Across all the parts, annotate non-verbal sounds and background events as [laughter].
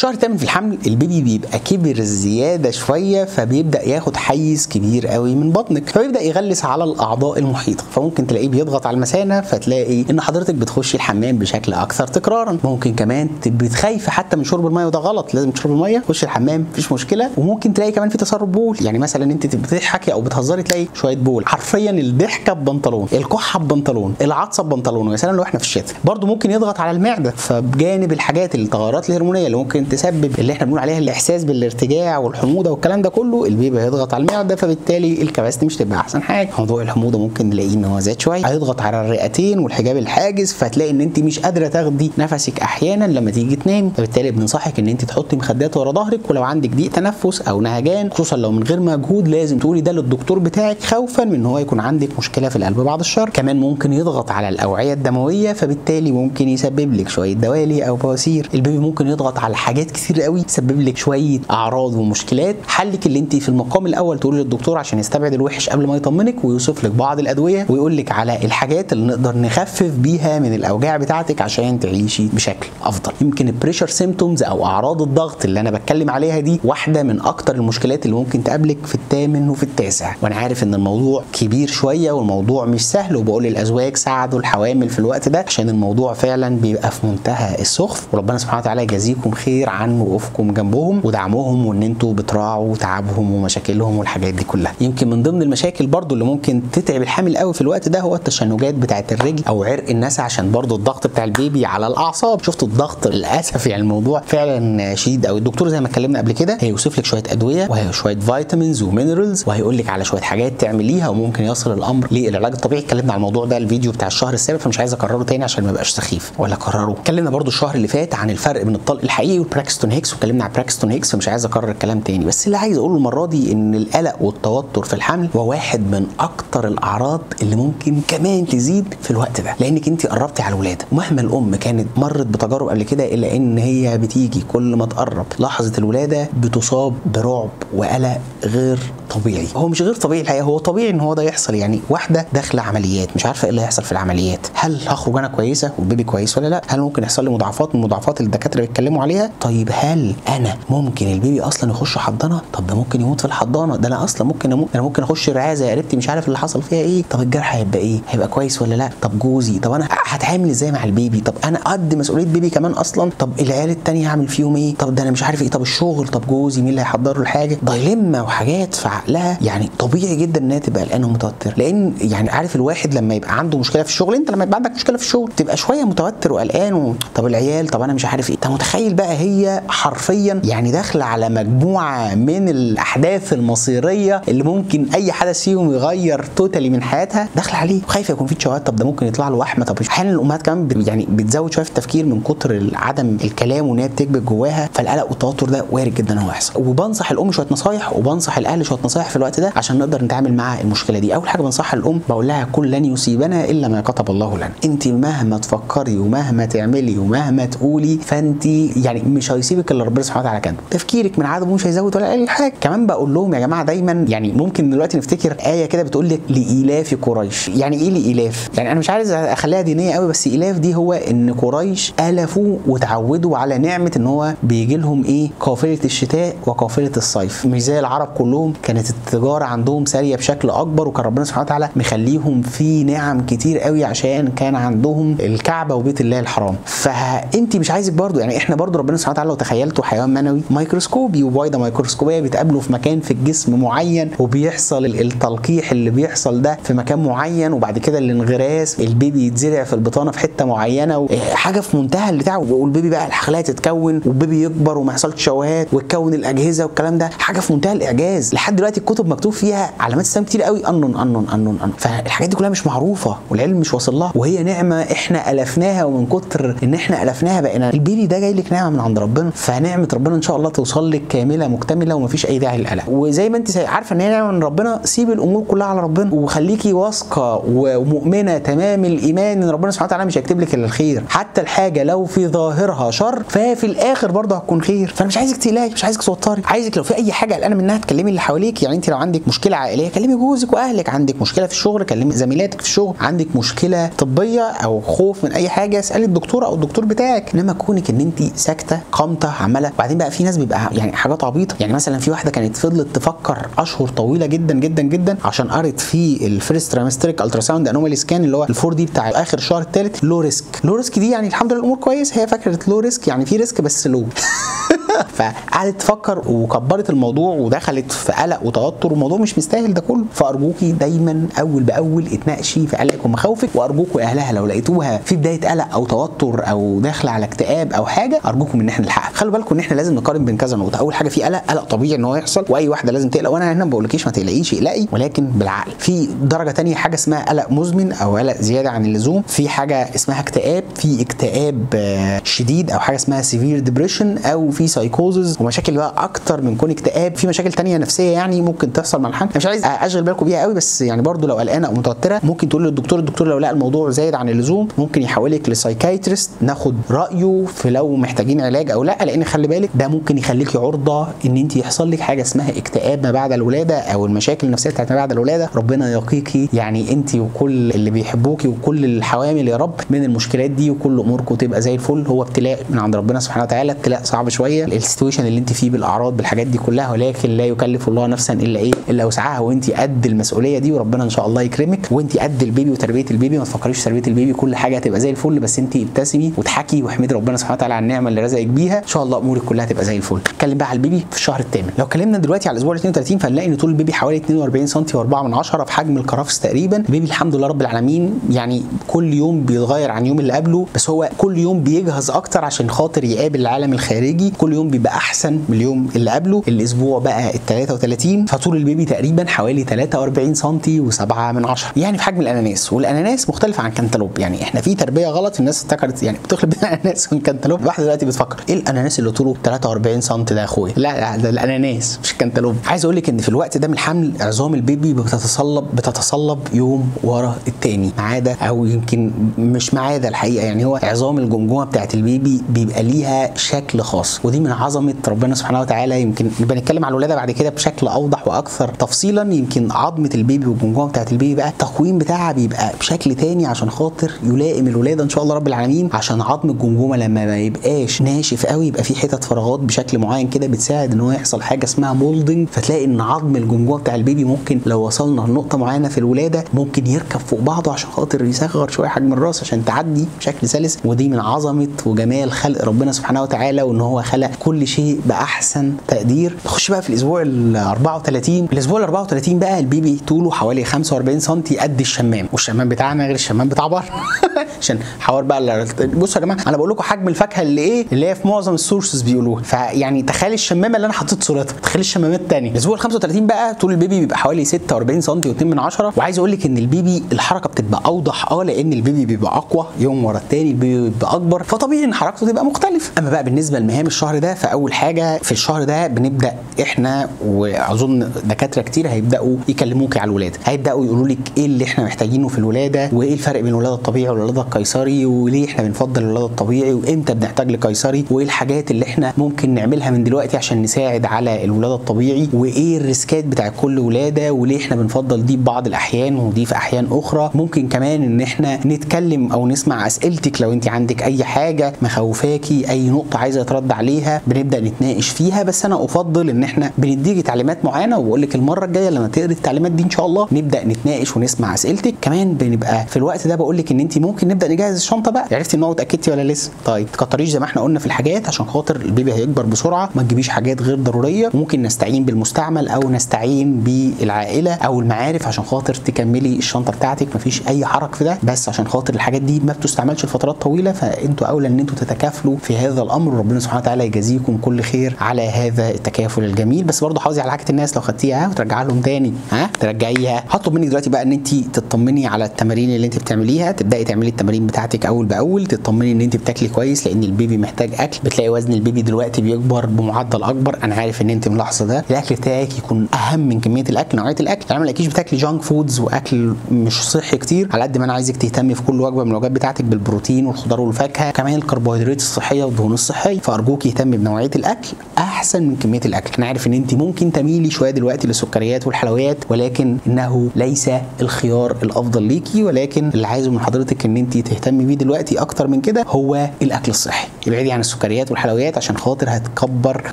الشهر الثامن في الحمل ال baby بيبقى كبر زيادة شوية فبيبدأ ياخد حيز كبير قوي من بطنك. فبيبدأ يغلس على الأعضاء المحيطة. فممكن تلاقيه بيضغط على المثانه فتلاقي إن حضرتك بتخشي الحمام بشكل أكثر تكرارا. ممكن كمان تبقي خايفة حتى من شرب المية وده غلط لازم تشرب المية خش الحمام مفيش مشكلة. وممكن تلاقي كمان في تسرب بول. يعني مثلا أنت بتضحكي أو بتهزري تلاقي شوية بول. حرفيا الضحكة ببنطلون الكحة ببنطلون العطسة ببنطلون سلام لو إحنا في الشتاء. برضو ممكن يضغط على المعدة فبجانب الحاجات التغيرات الهرمونية اللي ممكن تسبب اللي إحنا بنقول عليها الإحساس بالارتجاع والحموضة والكلام ده كله ال baby هيضغط على المعدة فبالتالي ال capacity مش تبقى أحسن حاجة. موضوع الحموضة ممكن نلاقيه إن هو زاد شوية. هيضغط على الرئتين والحجاب الحاجز فتلاقي إن أنت مش قادرة تاخدي نفسك أحيانا لما تيجي تنامي. فبالتالي بننصحك إن أنت تحطي مخدات ورا ظهرك ولو عندك ضيق تنفس أو نهجان خصوصا لو من غير مجهود لازم تقولي ده للدكتور بتاعك خوفا من إن هو يكون عندك مشكلة في القلب بعد الشر. كمان ممكن يضغط على الأوعية الدموية فبالتالي ممكن يسبب لك شوية دوالي أو بواسير. ال baby ممكن يضغط على حاجات كتير قوي يسبب لك شوية أعراض ومشكلات. حلك اللي انت في المقام الأول تقولي للدكتور عشان يستبعد الوحش قبل ما يطمنك ويوصف لك بعض الأدوية ويقول لك على الحاجات اللي نقدر نخفف بيها من الأوجاع بتاعتك عشان تعيشي بشكل أفضل. يمكن ال pressure symptoms أو أعراض الضغط اللي أنا بتكلم عليها دي واحدة من أكتر المشكلات اللي ممكن تقابلك في الثامن وفي التاسع. وأنا عارف إن الموضوع كبير شوية والموضوع مش سهل وبقول للأزواج ساعدوا الحوامل في الوقت ده عشان الموضوع فعلا بيبقى في منتهى السخف. وربنا سبحانه وتعالى يجازيكم خير عن وقوفكم جنبهم ودعمهم وإن أنتوا بتراعوا تعبهم ومشاكلهم والحاجات دي كلها. يمكن من ضمن المشاكل برضو اللي ممكن تتعب الحامل قوي في الوقت ده هو التشنجات بتاعه الرجل أو عرق النسا عشان برضو الضغط بتاع ال baby على الأعصاب. شفتوا الضغط للأسف يعني الموضوع فعلا شديد قوي. الدكتور زي ما اتكلمنا قبل كده هيوصف لك شوية أدوية وشويه vitamins و minerals وهيقول لك على شوية حاجات تعمليها وممكن يصل الأمر للعلاج الطبيعي. اتكلمنا على الموضوع ده الفيديو بتاع الشهر السابع فمش عايز أكرره تاني عشان ما يبقاش سخيف. ولا أكرره. اتكلمنا برضو الشهر اللي فات عن الفرق بين الطلق الحقيقي وال Braxton Hicks واتكلمنا عن Braxton Hicks فمش عايز أكرر الكلام تاني. بس اللي عايز أقوله المرة دي إن القلق والتوتر في الحمل هو واحد من أكتر الأعراض اللي ممكن كمان تزيد في الوقت ده. لأنك انت قربتي على الولادة. مهما الأم كانت مرت بتجارب قبل كده إلا إن هي بتيجي كل ما تقرب لحظة الولادة بتصاب برعب وقلق غير طبيعي. هو مش غير طبيعي الحقيقة هو طبيعي إن هو ده يحصل. يعني واحدة داخلة عمليات مش عارفة إيه اللي هيحصل في العمليات. هل هخرج أنا كويسة وال baby كويس ولا لأ؟ هل ممكن يحصل لي مضاعفات من المضاعفات اللي الدكاترة بيتكلموا عليها؟ طيب هل أنا ممكن ال baby أصلا يخش حضانة؟ طب ده ممكن يموت في الحضانة ده أنا أصلا ممكن أموت أنا ممكن أخش رعاية زي قريبتي مش عارف اللي حصل فيها إيه. طب الجرح هيبقى إيه؟ هيبقى كويس ولا لأ؟ طب جوزي طب أنا هتعامل إزاي مع ال baby؟ طب أنا قد مسؤولية بيبي كمان أصلا؟ طب العيال التانية هعمل فيهم إيه؟ طب ده أنا مش عارف إيه. طب الشغل طب جوزي مين اللي هيحضر له الحاجة؟ دايلما وحاجات في عقلها يعني طبيعي جدا إنها تبقى قلقانة ومتوتر لأن يعني عارف الواحد لما يبقى عنده مشكلة في الشغل أنت لما يبقى عندك مشكلة في الشغل تبقى شوية متوتر وقلقان و... طب العيال طب أنا مش عارف إيه. أنت متخيل بقى هي حرفيا يعني داخلة على مجموعة من الأحداث المصيرية اللي ممكن أي حدث فيهم يغير توتالي من حياتها داخلة عليه. خايفه يكون في تشوهات طب ده ممكن يطلع له وحمة. طب أحيانا الأمهات كمان يعني بتزود شوية في التفكير من كتر عدم الكلام وإن هي بتكبت جواها. فالقلق والتوتر ده وارد جدا هو يحصل. وبنصح الأم شوية نصايح وبنصح الأهل شوية نصايح في الوقت ده عشان نقدر نتعامل مع المشكلة دي. أول حاجة بنصحها الأم بقول لها قل لن يصيبنا إلا ما كتب الله لنا. انت مهما تفكري ومهما تعملي ومهما تقولي فانت يعني مش هيصيبك إلا ربنا سبحانه وتعالى كاتبه. تفكيرك من عدمه مش هيزود ولا اي حاجة. كمان بقول لهم يا جماعة دايما يعني ممكن دلوقتي نفتكر آية كده بتقول لك لإيلاف قريش. يعني إيه لإيلاف؟ يعني أنا مش عايز أخليها دينية قوي بس إيلاف دي هو إن قريش ألفوا وتعودوا على نعمة إن هو بيجي لهم إيه؟ قافلة الشتاء وقافلة الصيف. مش زي العرب كلهم كانت التجارة عندهم سارية بشكل أكبر وكان ربنا سبحانه وتعالى مخليهم في نعم كتير قوي عشان كان عندهم الكعبة وبيت الله الحرام. فانت مش عايزك برضو يعني إحنا برضو ربنا سبحانه وتعالى لو تخيلتوا حيوان منوي ميكروسكوبي وبويضه ميكروسكوبية بيتقابلوا في مكان في الجسم معين وبيحصل التلقيح اللي بيحصل ده في مكان معين وبعد كده الانغراس البيبي يتزرع في البطانة في حتة معينة حاجة في منتهى البتاع والبيبي بقى الخلايا تتكون والبيبي يكبر وما يحصلش تشوهات وتكون الأجهزة والكلام ده حاجة في منتهى الإعجاز. لحد دلوقتي الكتب مكتوب فيها علامات استفهام كتير قوي أنون أنون أنون أنون. فالحاجات دي كلها مش معروفة والعلم مش واصل لها وهي نعمة إحنا ألفناها ومن كتر إن إحنا ألفناها بقينا البيبي ده جاي لك نعمة من عند ربنا فنعمة ربنا إن شاء الله توصل لك كاملة مكتملة ومفيش أي داعي للقلق. وزي ما أنت عارفة إن هي نعمة من ربنا سيب الأمور كلها على ربنا وخليكي واثقة ومؤمنة تمام الإيمان إن ربنا سبحانه وتعالى مش هيكتب لك إلا الخير. حتى الحاجة لو في ظاهرها شر فهي في الآخر برضه هتكون خير. فأنا مش عايزك تقلقي مش عايزك توتري. عايزك لو في أي حاجة قلقانة منها تكلمي اللي حواليك. يعني أنت لو عندك مشكلة عائلية كلمي جوزك وأهلك. عندك مشكلة في الشغل كلمي زميلاتك في الشغل. عندك مشكلة طبية أو خوف من أي حاجة اسألي الدكتور أو الدكتور بتاعك. إنما كونك إن أنت ساكتة كاتمة عماله وبعدين بقى في ناس بيبقى يعني حاجات عبيطة. يعني مثلا في واحدة كانت فضلت تفكر أشهر طويلة جدا جدا جدا عشان قرت في ال first trimester ultrasound anomaly scan اللي هو ال four D بتاع آخر الشهر الثالث low risk low risk دي يعني الحمد لله الأمور كويس. هي فكره low risk يعني في risk بس low [laughs] فقعدت تفكر وكبرت الموضوع ودخلت في قلق وتوتر. والموضوع مش مستاهل ده كله. فأرجوكي دايما أول بأول اتناقشي في قلقك ومخاوفك. وارجوكوا اهلها لو لقيتوها في بداية قلق أو توتر أو داخلة على اكتئاب أو حاجة أرجوكم إن إحنا نلحقها خلوا بالكم إن إحنا لازم نقارن بين كذا نقطة. أول حاجة في قلق قلق طبيعي إن هو يحصل وأي واحدة لازم تقلق. وأنا هنا ما بقولكيش ما تقلقيش اقلقي ولكن بالعقل. في درجة تانية حاجة اسمها قلق مزمن أو قلق زيادة عن اللزوم. في حاجة اسمها اكتئاب في اكتئاب آه، شديد أو حاجة اسمها severe depression أو في سايكوزز ومشاكل بقى أكتر من كون اكتئاب. في مشاكل تانية نفسية يعني ممكن تحصل مع الحمل أنا مش عايز أشغل بالكم بيها قوي بس يعني برضو لو قلقانة أو متوترة ممكن تقول للدكتور الدكتور لو لقى الموضوع زايد عن اللزوم ممكن يحولك ل psychiatrist ناخد رأيه في لو محتاجين علاج أو لأ لأن خلي بالك ده ممكن يخليكي عرضة إن انت يحصل لك حاجة اسمها اكتئاب ما بعد الولادة أو المشاكل النفسية بتاعت ما بعد الولادة. ربنا يقيكي يعني انت وكل اللي بيحبوكي وكل الحوامل يا رب من المشكلات دي وكل أموركم تبقى زي الفل. هو ابتلاء من عند ربنا سبحانه وتعالى ابتلاء صعب شوية. ال situation اللي انت فيه بالأعراض بالحاجات دي كلها ولكن لا يكلف الله نفسا إلا إيه؟ إلا وسعها. وانت قد المسؤولية دي وربنا إن شاء الله يكرمك. وانت قد البيبي وتربية البيبي. ما تفكريش في تربية البيبي كل حاجة هتبقى زي الفل بس انت ابتسمي واضحكي وأحمدي ربنا سبحانه وتعالى على النعمة اللي رزقك إن شاء الله أمورك كلها تبقى زي الفل. اتكلم بقى على البيبي في الشهر الثامن لو اتكلمنا دلوقتي على الأسبوع ال 32 فنلاقي إن طول البيبي حوالي 42 سم و4 من 10 في حجم الكرفس تقريبا. البيبي الحمد لله رب العالمين يعني كل يوم بيتغير عن يوم اللي قبله بس هو كل يوم بيجهز أكتر عشان خاطر يقابل العالم الخارجي. كل يوم بيبقى أحسن من اليوم اللي قبله. الأسبوع بقى ال 33 فطول البيبي تقريبا حوالي 43 سم و7 من 10 يعني في حجم الأناناس والأناناس مختلف عن كانتالوب. يعني إحنا في تربية غلط الناس افتكرت يعني بتخلط بين [laughs] الاناناس والكانتالوب واحدة دلوقتي بتفكر. إيه الاناناس اللي طوله 43 سم ده يا اخويا؟ لا لا ده الاناناس مش الكانتالوب عايز أقول لك ان في الوقت ده من الحمل عظام البيبي بتتصلب بتتصلب يوم ورا التاني. ما عدا أو يمكن مش ما عدا الحقيقة يعني هو عظام الجمجمة بتاعت البيبي بيبقى ليها شكل خاص ودي من عظمة ربنا سبحانه وتعالى. يمكن نبقى نتكلم على الولادة بعد كده بشكل أوضح وأكثر. تفصيلا يمكن عظمة البيبي والجمجمة بتاعت البيبي بقى التقويم بتاعها بيبقى بشكل تاني عشان خاطر يلائم الولادة إن شاء الله رب العالمين عشان عظم الجمجمة لما ما يبقاش ناشف قوي يبقى في حتت فراغات بشكل معين كده بتساعد إن هو يحصل حاجة اسمها molding فتلاقي إن عظم الجمجمة بتاع البيبي ممكن لو وصلنا لنقطة معينة في الولادة ممكن يركب فوق بعضه عشان خاطر يصغر شوية حجم الراس عشان تعدي بشكل سلس. ودي من عظمة وجمال خلق ربنا سبحانه وتعالى وإن هو خلق كل شيء بأحسن تقدير. نخش بقى في الأسبوع ال 34 الأسبوع ال 34 بقى البيبي طوله حوالي 45 سم قد الشمام. والشمام بتاعنا غير الشمام بتاع بره. [laughs] عشان حوار بقى بصوا يا جماعة أنا بقول لكم حجم الفاكهة اللي إيه؟ اللي هي في معظم ال sources بيقولوها. فيعني تخيل الشمامة اللي أنا حطيت صورتها تخيل الشمامات الثانية الأسبوع ال 35 بقى طول البيبي بيبقى حوالي 46 سم و2 من 10 وعايز أقول لك إن البيبي الحركة بتبقى أوضح آه لأن البيبي بيبقى أقوى يوم ورا الثاني البيبي بيبقى أكبر. فطبيعي إن حركته تبقى مختلفة. أما بقى بالنسبة لمهام الشهر ده فأول حاجة في الشهر ده بنبدأ إحنا وأظن دكاترة كتير هيبدأوا يكلموكي على الولادة. هيبدأوا يقولوا لك إيه اللي إحنا محتاجينه في الولادة وإيه الفرق بين الولاده الطبيعي والولاده القيصري وليه إحنا بنفضل الولاده الطبيعي وإمتى بنحتاج لقيصري. وايه الحاجات اللي إحنا ممكن نعملها من دلوقتي عشان نساعد على الولاده الطبيعي وايه الريسكات بتاع كل ولادة وليه إحنا بنفضل دي ببعض الأحيان ودي في أحيان أخرى. ممكن كمان إن إحنا نتكلم أو نسمع أسئلتك لو انت عندك أي حاجة مخوفاكي أي نقطة عايزة ترد عليها بنبدأ نتناقش فيها. بس أنا أفضل إن إحنا بنديكي تعليمات معينة وبقول لك المرة الجاية لما تقري التعليمات دي إن شاء الله نبدأ نتناقش ونسمع أسئلتك. كمان بنبقى في الوقت ده بقول لك إن انت ممكن نبدأ نجهز الشنطة بقى. عرفتي هو اتاكدتي ولا لسه؟ طيب ما تكتريش زي ما إحنا قلنا في الحاجات عشان خاطر البيبي هيكبر بسرعة ما تجيبيش حاجات غير ضرورية. ممكن نستعين بالمستعمل أو نستعين بالعائلة أو المعارف عشان خاطر تكملي الشنطة بتاعتك. مفيش أي حرج في ده بس عشان خاطر الحاجات دي ما بتستعملش لفترات طويلة فأنتوا أولى إن أنتوا تتكافلوا في هذا الأمر. وربنا سبحانه وتعالى يجازيكم كل خير على هذا التكافل الجميل. بس برضه حافظي على حاجة الناس لو خدتيها وترجعها لهم تاني ها ترجعيها. هطلب منك دلوقتي بقى إن انت تطمني على التمارين اللي انت بتعمليها. تبدأي تعملي التمارين بتاعتك أول بأول تطمني إن انت بتاكلي كويس لأن البيبي محتاج أكل. بتلاقي وزن البيبي دلوقتي بيكبر بمعدل أكبر. أنا عارف إن أنت ملاحظة ده. الأكل بتاعك يكون أهم من كمية الأكل نوعية الأكل. يعني ما تلاقيش بتاكلي junk foods وأكل مش صحي كتير على قد ما أنا عايزك تهتمي في كل وجبة من الوجبات بتاعتك بالبروتين والخضار والفاكهة. كمان الكربوهيدرات الصحية والدهون الصحية فارجوك اهتمي بنوعية الأكل أحسن من كمية الأكل. أنا عارف إن أنت ممكن تميلي شوية دلوقتي للسكريات والحلويات ولكن إنه ليس الخيار الأفضل ليكي ولكن اللي عايزه من حضرتك إن أنت تهتمي بيه دلوقتي أكتر من كده هو الأكل الصحي. ابعدي عن السكريات والحلويات عشان خاطر هتكبر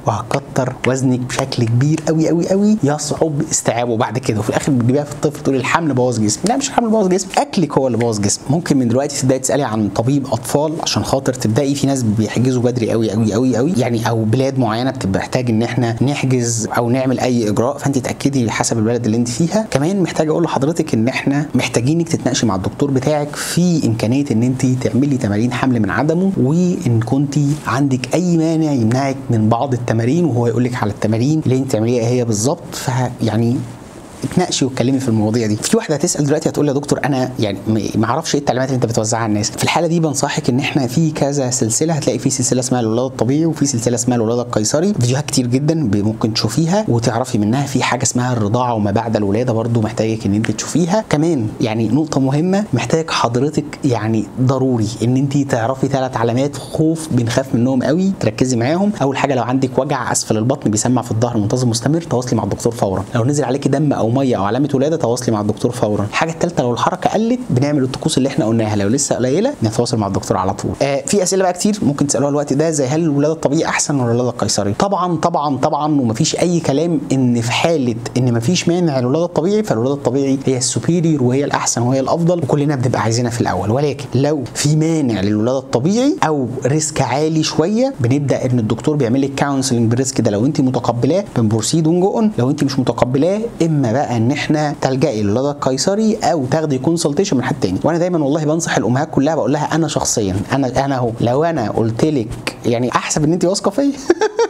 وهتكتر وزنك بشكل كبير قوي قوي قوي يصعب استيعابه. بعد كده وفي الآخر بتجيبيها في الطفل تقول الحمل بوظ جسمي. لا مش الحمل بوظ جسمي اكلك هو اللي بوظ جسمي. ممكن من دلوقتي تبدأي تسألي عن طبيب أطفال عشان خاطر تبدأي في ناس بيحجزوا بدري قوي قوي قوي قوي يعني أو بلاد معينة بتبقى محتاج إن إحنا نحجز أو نعمل أي إجراء. فانت تأكدي حسب البلد اللي انت فيها. كمان محتاج أقول لحضرتك إن إحنا محتاجينك تتناقشي مع الدكتور بتاعك في إمكانية إن انت تعملي تمارين حمل من عدمه. وإن كنت عندك أي مانع يمنعك من بعض التمارين وهو يقول لك على التمارين اللي أنت تعمليها هي بالظبط. فيعني اتناقشي واتكلمي في المواضيع دي. في واحدة هتسأل دلوقتي هتقول يا دكتور أنا يعني ما أعرفش إيه التعليمات اللي أنت بتوزعها على الناس. في الحالة دي بنصحك إن إحنا في كذا سلسلة. هتلاقي في سلسلة اسمها الولاده الطبيعي وفي سلسلة اسمها الولاده القيصري. فيديوهات كتير جدا ممكن تشوفيها وتعرفي منها. في حاجة اسمها الرضاعة وما بعد الولادة برضو محتاجك إن أنت تشوفيها. كمان يعني نقطة مهمة محتاج حضرتك يعني ضروري إن أنت تعرفي ثلاث علامات خوف بنخاف منهم قوي. تركزي معاهم. أول حاجة لو عندك وجع أسفل البطن بيسمع في الظهر منتظم مستمر. تواصلي مع الدكتور فورا. لو نزل عليكي دم أو مية أو علامة ولادة تواصلي مع الدكتور فورا. الحاجة الثالثه لو الحركة قلت بنعمل الطقوس اللي إحنا قلناها. لو لسه قليلة نتواصل مع الدكتور على طول. آه في أسئلة بقى كتير ممكن تسألوها الوقت ده زي هل الولادة الطبيعي أحسن ولا الولادة القيصري؟ طبعا طبعا طبعا ومفيش أي كلام إن في حالة إن مفيش مانع للولاده الطبيعي فالولادة الطبيعي هي ال superior وهي الأحسن وهي الأفضل وكلنا بنبقى عايزينها في الأول. ولكن لو في مانع للولادة الطبيعي أو risk عالي شوية بنبدأ إن الدكتور بيعمل لك counseling بال risk ده. لو أنت متقبلاه بن proceed ون go لو أنت مش متقبلاه إما بقى إن إحنا تلجئي للولاده القيصري أو تاخدي consultation من حد تاني. وأنا دايما والله بنصح الأمهات كلها بقول لها أنا شخصيا أنا أنا أهو. لو أنا قلت لك يعني أحسب إن انت واثقة فيا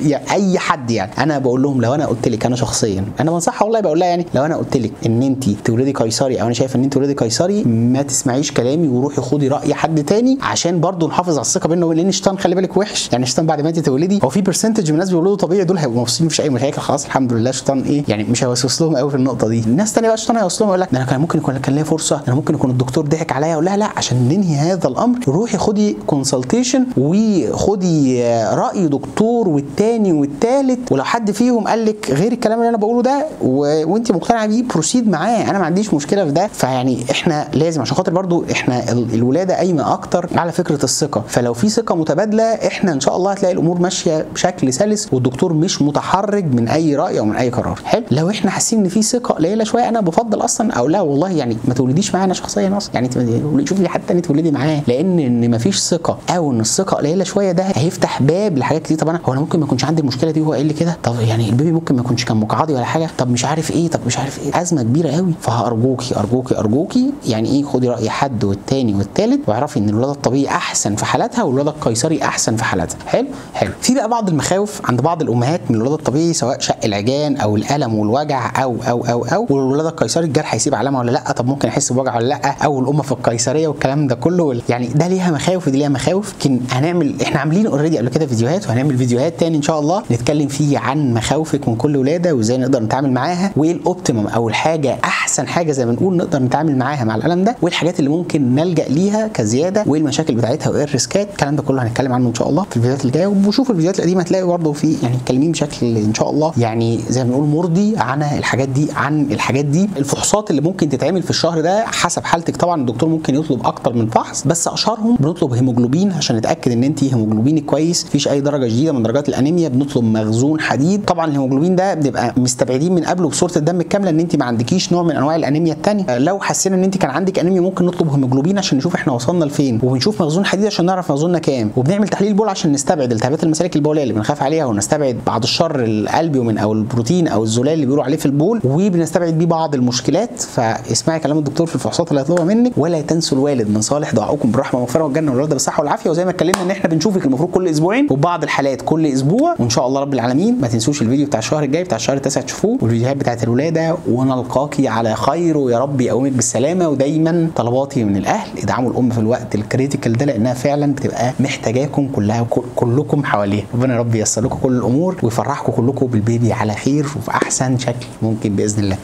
[laughs] يعني أي حد يعني. أنا بقول لهم لو أنا قلت لك أنا شخصيا أنا بنصحها والله بقول لها يعني لو أنا قلت لك إن انت تولدي قيصري أو أنا شايف إن انت تولدي قيصري ما تسمعيش كلامي وروحي خدي رأي حد تاني عشان برضو نحافظ على الثقة بيننا وبين لأن الشيطان خلي بالك وحش يعني الشيطان بعد ما انت تولدي هو في percentage من الناس بيولدوا طبيعي دول هيبقوا مبسوطين مفيش أي مشاكل خلاص الحمد لله الشيطان إيه يعني مش هيوسوس لهم قوي في النقطة دي. الناس تانية بقى الشيطان هيوسوس لهم يقول لك ده أنا كان ممكن يكون كان ليا فرصة أنا ممكن يكون الدكتور ضحك عليا. لها لا عشان ننهي هذا الأمر روحي خدي consultation وخدي رأي دكتور والتاني والتالت. ولو حد فيهم قال لك غير الكلام اللي أنا بقوله ده و... وأنت مقتنعة بيه proceed معاه. أنا ما عنديش مشكلة في ده. فيعني إحنا لازم عشان خاطر برضو إحنا ال- الولادة قايمة أكتر على فكرة الثقة. فلو في ثقة متبادلة إحنا إن شاء الله هتلاقي الأمور ماشية بشكل سلس والدكتور مش متحرج من أي رأي أو من أي قرار. حلو؟ لو إحنا حاسين إن في ثقة قليلة شوية. أنا بفضل أصلا أو لا والله يعني ما تولديش معانا شخصيا أصلا. يعني ت- شوفي حد تاني تولدي معاه لأن إن ما فيش ثقة أو إن الثقة قليلة شوية ده هيفتح باب لحاجات كتير. طب أنا هو أنا ممكن ما يكونش عندي المشكلة دي وهو قايل لي كده؟ طب يعني ال baby ممكن ما يكونش كان مقعدي ولا حاجة. طب مش عارف إيه طب مش عارف إيه. أزمة كبيرة قوي فهأرجوكي أرجوكي أرجوكي. يعني إيه؟ خدي رأي حد والتاني والتالت واعرفي إن الولاده الطبيعي أحسن في حالاتها والولاده القيصري أحسن في حالاتها. حلو؟ حلو. في بقى بعض المخاوف عند بعض الأمهات من الولاده الطبيعي سواء شق العجان أو الألم والوجع أو أو أو أو والولاده القيصري الجرح هيسيب علامة ولا لأ؟ طب ممكن احس بوجع ولا لأ؟ أو الام في القيصرية والكلام ده كله يعني ده ليها مخاوف ودي ليها مخاوف. لكن هنعمل إحنا عاملين already قبل كده فيديوهات وهنعمل فيديوهات تاني إن شاء الله نتكلم فيه عن مخاوفك من كل ولادة وإزاي نقدر نتعامل معاها وإيه ال optimum أو الحاجة أحسن حاجة زي ما نقول نقدر نتعامل معاها مع الألم ده وإيه الحاجات اللي ممكن نلجأ ليها كزيادة وإيه المشاكل بتاعتها وإيه الريسكات. الكلام ده كله هنتكلم عنه إن شاء الله في الفيديوهات اللي جاية. وشوفوا الفيديوهات القديمة هتلاقي برضه في يعني متكلمين بشكل إن شاء الله يعني زي ما بنقول مرضي عن الحاجات دي عن الحاجات دي. الفحوصات اللي ممكن تتعمل في الشهر ده حسب حالتك طبعا الدكتور ممكن يطلب أكتر من فحص بس أشهرهم بنطلب هيموجلوبين عشان نتأكد إن انت هيموجلوبينك كويس. مفيش أي درجة جديده من درجات الأنيميا بنطلب مخزون حديد. طبعا الهيموجلوبين ده بنبقى مستبعدين من قبله بصورة الدم الكاملة إن انت ما عندكيش نوع من أنواع الأنيميا الثانية لو حسينا إن انت كان عندك أنيميا ممكن نطلب هيموجلوبين عشان نشوف إحنا وصلنا لفين وبنشوف مخزون حديد عشان نعرف مخزوننا كام. وبنعمل تحليل بول عشان نستبعد التهابات المسالك البولية اللي بنخاف عليها ونستبعد بعد الشر الالبيومين أو البروتين أو الزلال اللي بيقولوا عليه في البول. وبنستبعد بيه بعض المشكلات فاسمعي كلام الدكتور في الفحوصات اللي هيطلبها منك. ولا تنسوا الوالد من صالح دعائكم بالرحمه والمغفره والجنة والولاده بالصحة والعافية. وزي ما اتكلمنا إن إحنا بنشوفك المفروض كل أسبوعين وبعض الحالات كل أسبوع. وإن شاء الله رب العالمين ما تنسوش الفيديو بتاع الشهر الجاي بتاع الشهر التاسع تشوفوه. والفيديوهات بتاعت الولادة ونلقاكي على خير ويا رب يقومك بالسلامة. ودايما طلباتي من الأهل ادعموا الأم في الوقت الكريتيكال ده لأنها فعلا بتبقى محتاجاكم كلها كلكم حواليها. ربنا يا رب ييسر لكم كل الأمور ويفرحكم كلكم بالبيبي على خير وفي أحسن شكل ممكن بإذن الله.